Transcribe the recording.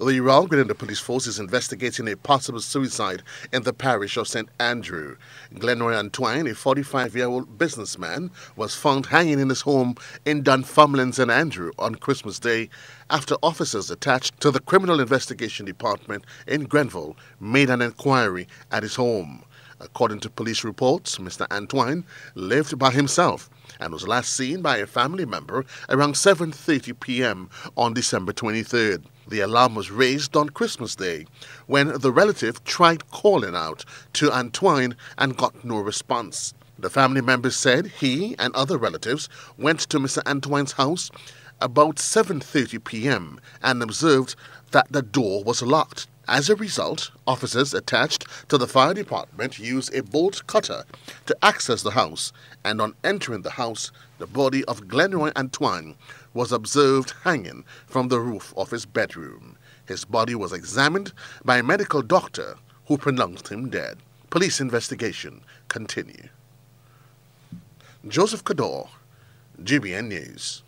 The Grenada Police Force is investigating a possible suicide in the parish of St. Andrew. Glenroy Antoine, a 45 year old businessman, was found hanging in his home in Dunfermline, St. Andrew on Christmas Day after officers attached to the Criminal Investigation Department in Grenville made an inquiry at his home. According to police reports, Mr. Antoine lived by himself and was last seen by a family member around 7:30 p.m. on December 23rd. The alarm was raised on Christmas Day when the relative tried calling out to Antoine and got no response. The family member said he and other relatives went to Mr. Antoine's house about 7:30 p.m. and observed that the door was locked. As a result, officers attached to the fire department used a bolt cutter to access the house, and on entering the house, the body of Glenroy Antoine was observed hanging from the roof of his bedroom. His body was examined by a medical doctor who pronounced him dead. Police investigation continue. Joseph Cador, GBN News.